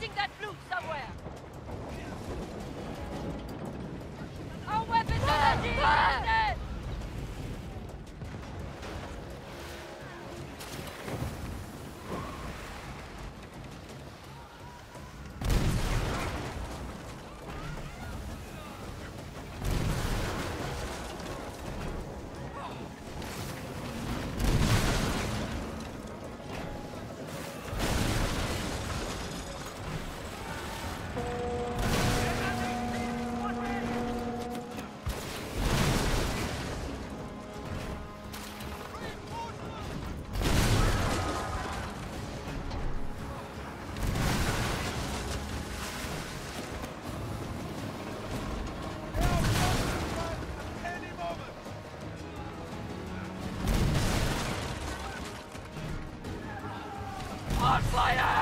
hiding that loot fire!